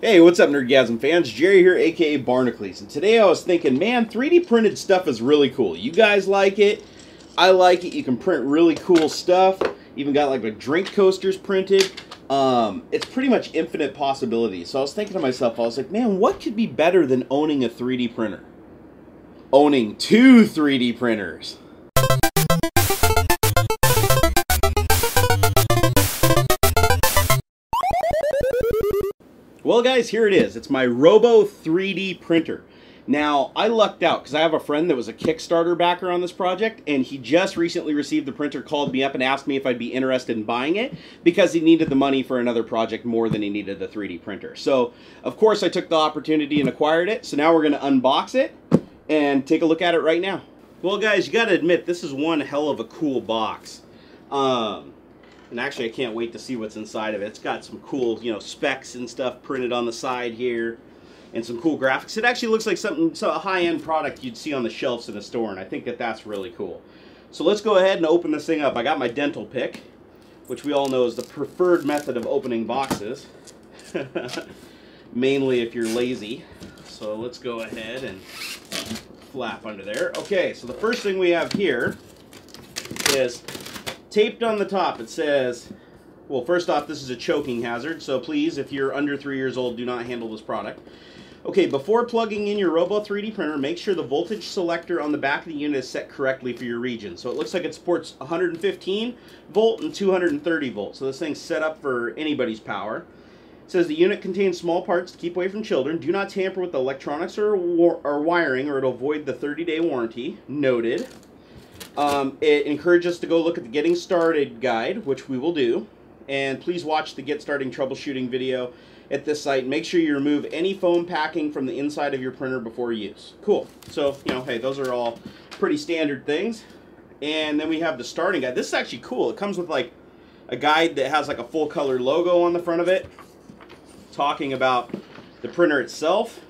Hey, what's up, Nerdgasm fans? Jerry here, aka Barnacules, and today I was thinking, man, 3D printed stuff is really cool. You guys like it, I like it. You can print really cool stuff. Even got like a drink coasters printed. Um, it's pretty much infinite possibilities. So I was thinking to myself, I was like, man, what could be better than owning a 3D printer? Owning two 3D printers. Well, guys, here it is. It's my Robo 3D printer. Now, I lucked out because I have a friend that was a Kickstarter backer on this project, and he just recently received the printer, called me up, and asked me if I'd be interested in buying it because he needed the money for another project more than he needed the 3D printer. So, of course, I took the opportunity and acquired it. So now we're going to unbox it and take a look at it right now. Well, guys, you got to admit, this is one hell of a cool box. Um, and actually, I can't wait to see what's inside of it. It's got some cool, you know, specs and stuff printed on the side here, and some cool graphics. It actually looks like something, so a high-end product you'd see on the shelves in a store, and I think that that's really cool. So let's go ahead and open this thing up. I got my dental pick, which we all know is the preferred method of opening boxes, mainly if you're lazy. So let's go ahead and flap under there. Okay, so the first thing we have here is taped on the top it says well first off this is a choking hazard so please if you're under three years old do not handle this product. Okay before plugging in your robo 3d printer make sure the voltage selector on the back of the unit is set correctly for your region. So it looks like it supports 115 volt and 230 volt. So this thing's set up for anybody's power. It says the unit contains small parts to keep away from children. Do not tamper with the electronics or, or wiring or it'll void the 30-day warranty. Noted um, it encourages us to go look at the Getting Started guide, which we will do. And please watch the Get Starting Troubleshooting video at this site. Make sure you remove any foam packing from the inside of your printer before use. Cool. So, you know, hey, those are all pretty standard things. And then we have the starting guide. This is actually cool. It comes with like a guide that has like a full color logo on the front of it talking about the printer itself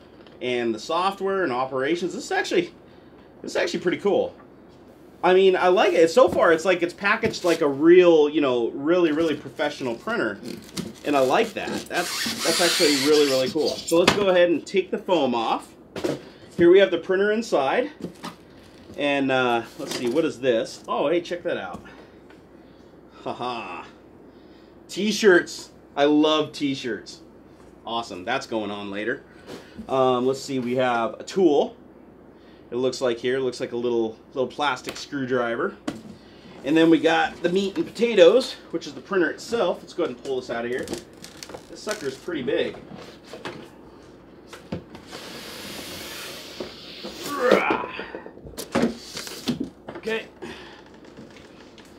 and the software and operations. This is actually this is actually pretty cool. I mean, I like it. So far, it's like it's packaged like a real, you know, really, really professional printer, and I like that. That's that's actually really, really cool. So let's go ahead and take the foam off. Here we have the printer inside, and uh, let's see, what is this? Oh, hey, check that out. Haha. T-shirts. I love T-shirts. Awesome. That's going on later. Um, let's see, we have a tool it looks like here. It looks like a little little plastic screwdriver. And then we got the meat and potatoes, which is the printer itself. Let's go ahead and pull this out of here. This sucker is pretty big. Okay.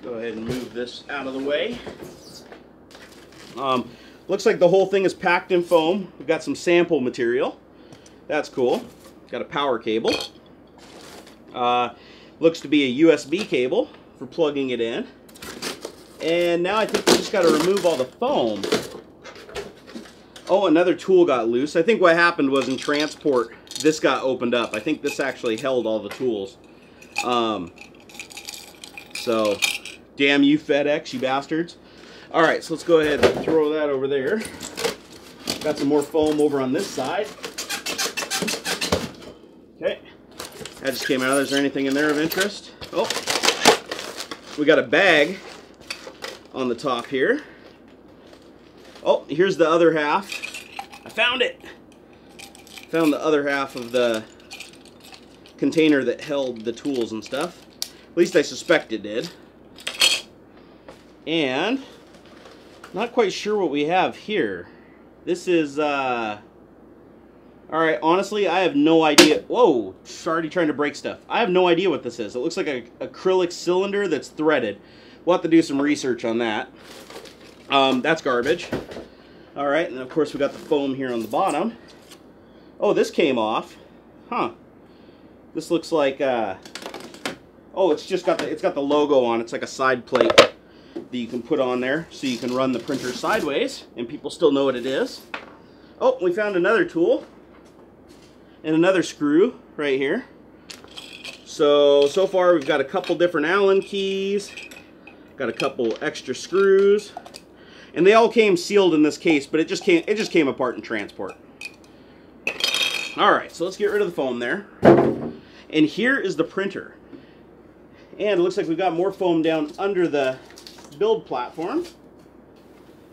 Go ahead and move this out of the way. Um, looks like the whole thing is packed in foam. We've got some sample material. That's cool. Got a power cable. Uh, looks to be a USB cable for plugging it in. And now I think we just got to remove all the foam. Oh, another tool got loose. I think what happened was in transport, this got opened up. I think this actually held all the tools. Um, so, damn you FedEx, you bastards. All right, so let's go ahead and throw that over there. Got some more foam over on this side. That just came out. Is there anything in there of interest? Oh, we got a bag on the top here. Oh, here's the other half. I found it. Found the other half of the container that held the tools and stuff. At least I suspect it did. And not quite sure what we have here. This is uh, all right, honestly, I have no idea. Whoa, already trying to break stuff. I have no idea what this is. It looks like an acrylic cylinder that's threaded. We'll have to do some research on that. Um, that's garbage. All right, and of course we got the foam here on the bottom. Oh, this came off. Huh. This looks like, uh, oh, it's just got the, it's got the logo on. It's like a side plate that you can put on there so you can run the printer sideways and people still know what it is. Oh, we found another tool and another screw right here. So, so far we've got a couple different Allen keys, got a couple extra screws. And they all came sealed in this case, but it just came it just came apart in transport. All right, so let's get rid of the foam there. And here is the printer. And it looks like we've got more foam down under the build platform.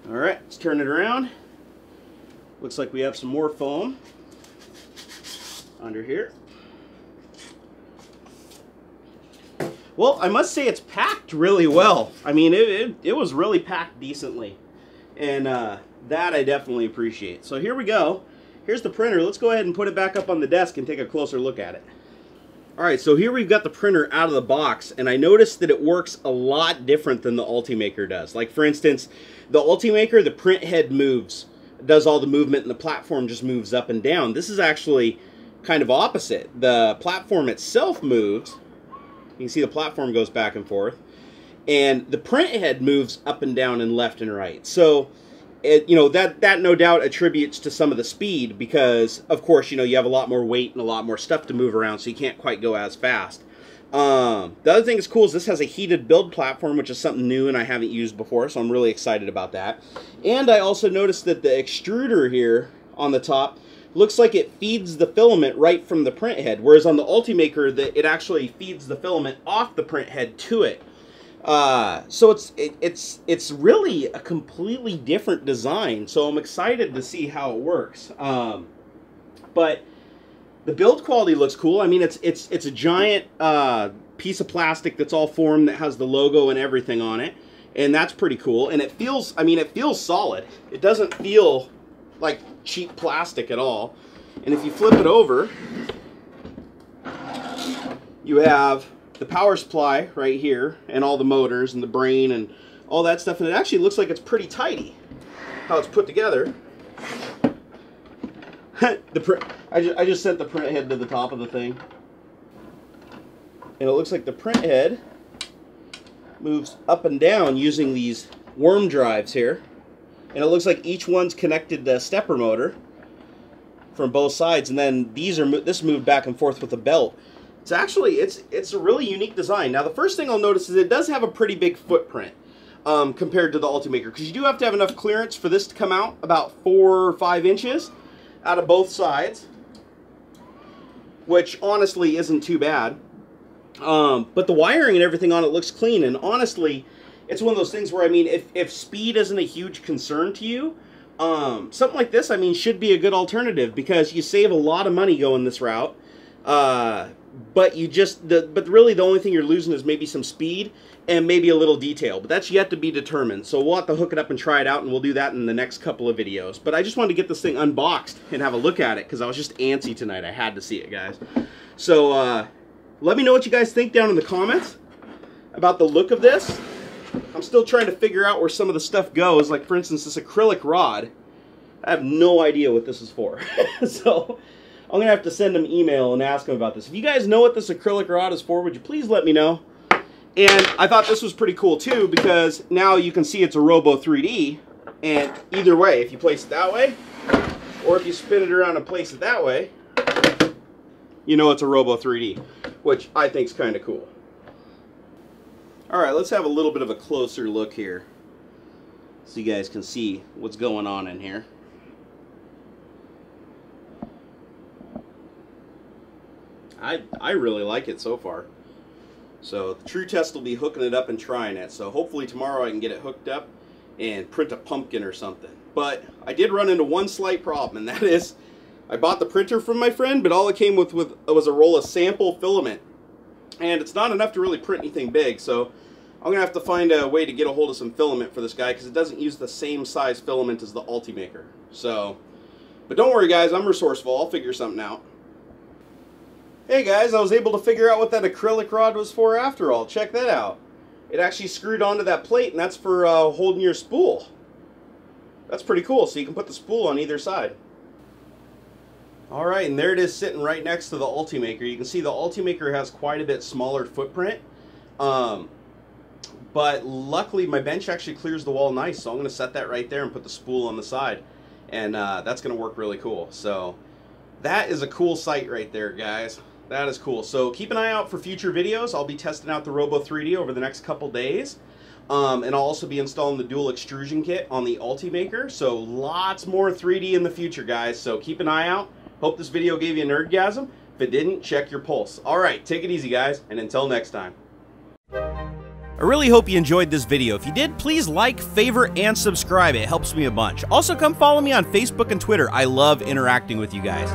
All right, let's turn it around. Looks like we have some more foam under here. Well, I must say it's packed really well. I mean, it, it, it was really packed decently. And uh, that I definitely appreciate. So here we go. Here's the printer. Let's go ahead and put it back up on the desk and take a closer look at it. Alright, so here we've got the printer out of the box, and I noticed that it works a lot different than the Ultimaker does. Like, for instance, the Ultimaker, the print head moves, does all the movement, and the platform just moves up and down. This is actually kind of opposite. The platform itself moves. You can see the platform goes back and forth. And the print head moves up and down and left and right. So it, you know that that no doubt attributes to some of the speed because of course you know you have a lot more weight and a lot more stuff to move around so you can't quite go as fast um, the other thing that's cool is this has a heated build platform which is something new and i haven't used before so i'm really excited about that and i also noticed that the extruder here on the top looks like it feeds the filament right from the print head whereas on the ultimaker that it actually feeds the filament off the print head to it uh, so it's it, it's it's really a completely different design. So I'm excited to see how it works. Um, but the build quality looks cool. I mean, it's it's it's a giant uh, piece of plastic that's all formed that has the logo and everything on it, and that's pretty cool. And it feels, I mean, it feels solid. It doesn't feel like cheap plastic at all. And if you flip it over, you have the power supply right here and all the motors and the brain and all that stuff. And it actually looks like it's pretty tidy how it's put together. The print I just, I just sent the print head to the top of the thing. And it looks like the print head moves up and down using these worm drives here and it looks like each one's connected to a stepper motor from both sides and then these are this moved back and forth with a belt it's actually, it's, it's a really unique design. Now, the first thing I'll notice is it does have a pretty big footprint um, compared to the Ultimaker, because you do have to have enough clearance for this to come out about four or five inches out of both sides, which honestly isn't too bad. Um, but the wiring and everything on it looks clean, and honestly, it's one of those things where, I mean, if, if speed isn't a huge concern to you, um, something like this, I mean, should be a good alternative because you save a lot of money going this route. Uh, but you just the but really the only thing you're losing is maybe some speed and maybe a little detail but that's yet to be determined. So we'll have to hook it up and try it out and we'll do that in the next couple of videos. But i just wanted to get this thing unboxed and have a look at it because i was just antsy tonight. I had to see it guys. So uh, let me know what you guys think down in the comments about the look of this i'm still trying to figure out where some of the stuff goes like for instance this acrylic rod i have no idea what this is for so I'm going to have to send them email and ask them about this. If you guys know what this acrylic rod is for, would you please let me know? And I thought this was pretty cool too because now you can see it's a Robo 3D and either way, if you place it that way or if you spin it around and place it that way, you know it's a Robo 3D, which I think is kind of cool. Alright, let's have a little bit of a closer look here so you guys can see what's going on in here. I, I really like it so far. So the true test will be hooking it up and trying it. So hopefully tomorrow I can get it hooked up and print a pumpkin or something. But I did run into one slight problem, and that is I bought the printer from my friend, but all it came with, with was a roll of sample filament. And it's not enough to really print anything big, so I'm going to have to find a way to get a hold of some filament for this guy because it doesn't use the same size filament as the Ultimaker. So, but don't worry guys, I'm resourceful. I'll figure something out. Hey guys, I was able to figure out what that acrylic rod was for after all. Check that out. It actually screwed onto that plate and that's for uh, holding your spool. That's pretty cool, so you can put the spool on either side. Alright, and there it is sitting right next to the Ultimaker. You can see the Ultimaker has quite a bit smaller footprint. Um, but luckily my bench actually clears the wall nice, so I'm going to set that right there and put the spool on the side. And uh, that's going to work really cool. So that is a cool sight right there, guys. That is cool. So keep an eye out for future videos. I'll be testing out the Robo 3D over the next couple days. Um, and I'll also be installing the dual extrusion kit on the Ultimaker. So lots more 3D in the future, guys. So keep an eye out. Hope this video gave you a nerdgasm. If it didn't, check your pulse. All right, take it easy, guys, and until next time. I really hope you enjoyed this video. If you did, please like, favor, and subscribe. It helps me a bunch. Also, come follow me on Facebook and Twitter. I love interacting with you guys.